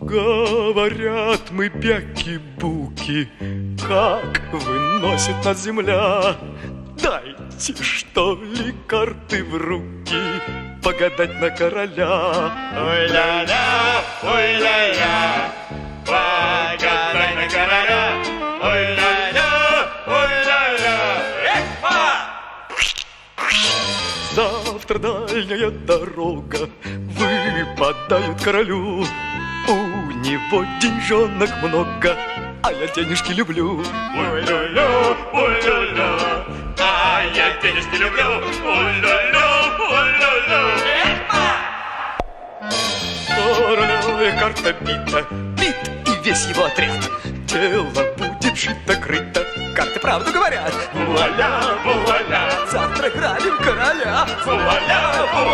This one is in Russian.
Говорят мы бяки-буки, как выносит нас земля. Дайте, что ли, карты в руки, погадать на короля. Ой-ля-ля, ой-ля-ля, погадай на короля. Ой-ля-ля, ой-ля-ля! Завтра дальняя дорога выпадает королю. У него деньжонок много, а я денежки люблю. Ой-ля-ля, ой-ля-ля, а я денежки люблю. Ой-ля-ля, ой-ля-ля, Королевая карта бита, бит и весь его отряд. Дело будет шито-крыто, карты правду говорят. Вуаля, вуаля, Завтра грабим короля. вуаля, вуаля.